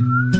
you.